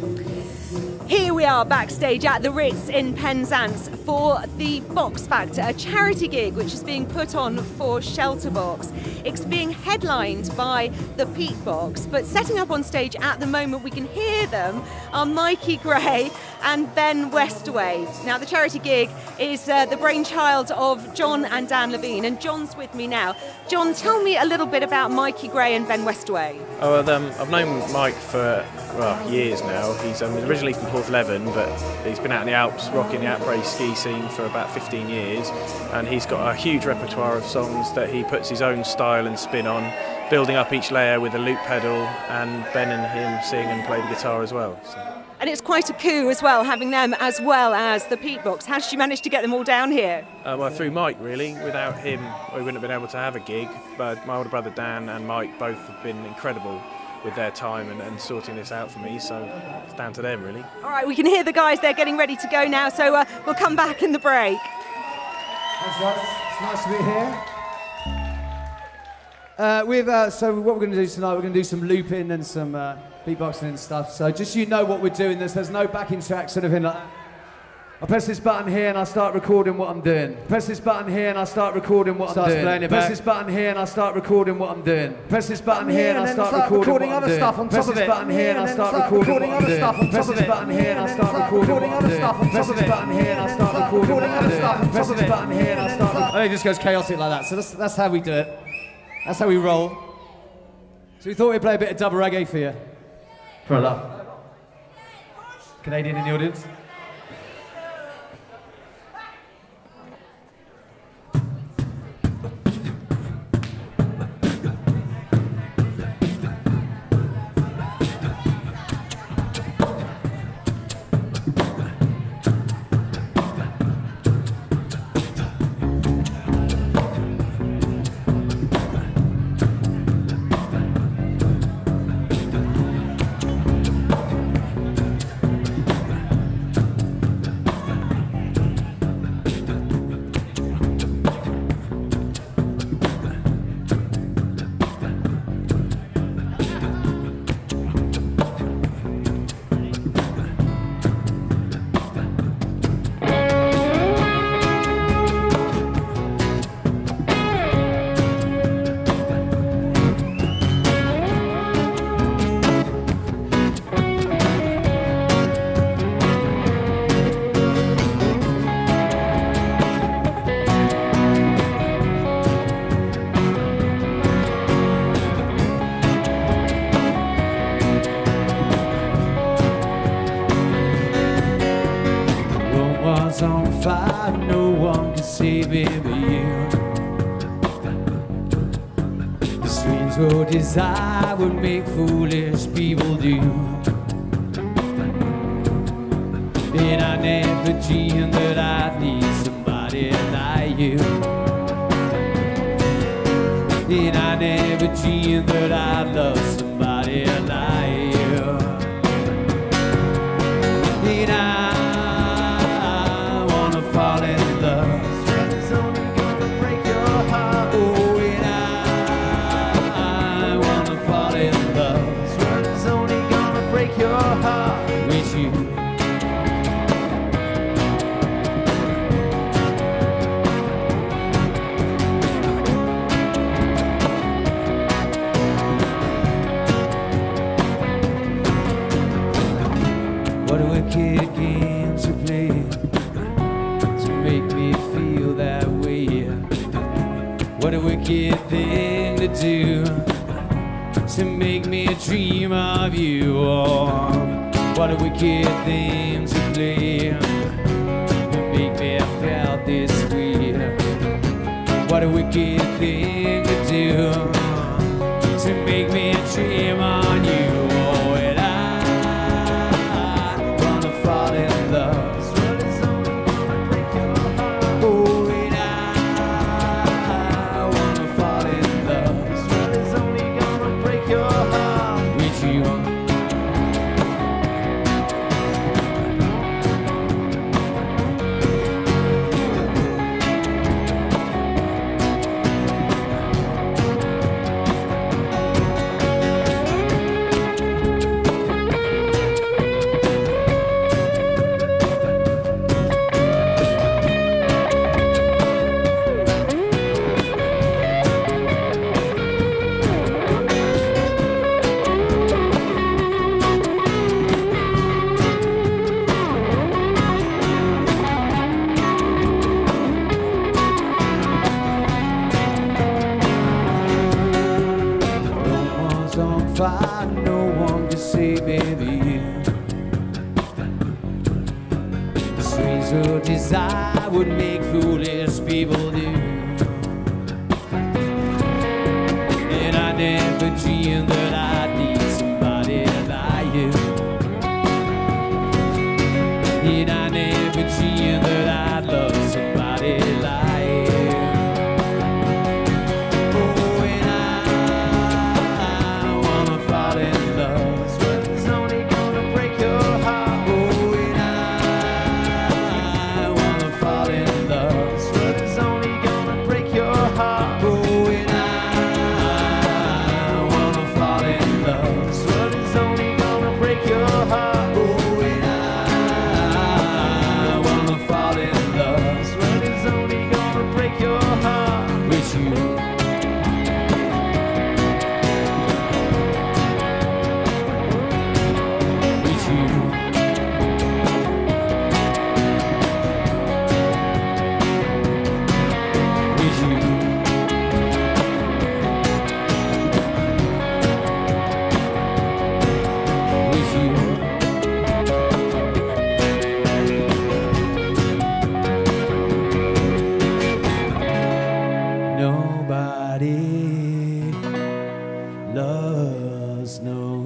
Here we are backstage at the Ritz in Penzance for the Box Factor, a charity gig which is being put on for Shelterbox. It's being headlined by the Petebox, but setting up on stage at the moment we can hear them are Mikey Gray and Ben Westaway. Now, the charity gig is uh, the brainchild of Jon and Dan Levine, and Jon's with me now. Jon, tell me a little bit about Mikey Gray and Ben Westaway. Oh, um, I've known Mike for well, years now. He's um, originally from But he's been out in the Alps rocking the après ski scene for about 15 years, and he's got a huge repertoire of songs that he puts his own style and spin on, building up each layer with a loop pedal, and Ben and him sing and play the guitar as well. So. And it's quite a coup as well, having them as well as the Petebox. How did you manage to get them all down here? Uh, well, through Mike, really. Without him, we wouldn't have been able to have a gig. But my older brother Dan and Mike both have been incredible with their time and, and, sorting this out for me. So it's down to them, really. All right, we can hear the guys. They're getting ready to go now. So uh, we'll come back in the break. Thanks, guys. It's nice to be here. Uh, with, uh, so what we're going to do tonight, we're going to do some looping and some uh, beatboxing and stuff. So just you know what we're doing. There's, there's no backing track sort of in like I press this button here and I start recording what I'm doing. Press this button here and I start recording what Starts I'm doing. Press back. this button here and I start recording what I'm doing. Press this button here and I start recording, recording other stuff on top of it. Press this button here and I start recording other stuff on top of it. Press this button here and I start recording other stuff on top of it. Press this button here and I start recording other stuff on top of it. Press this button here and I start. I think it just goes chaotic like that. So that's that's how we do it. That's how we roll. So we thought we'd play a bit of double reggae for you. For a laugh. Canadian in the audience. I no one can save it but you the would desire would make foolish people do. And I never dreamed that I'd need somebody like you. And I never dreamed that I'd love somebody wicked thing to play? To make me feel that way What do to do to make me dream of you. Oh, what a wicked thing to play to make me feel this way. What a wicked thing to do find no one to save me but you. This reason desire would make foolish people do. loves no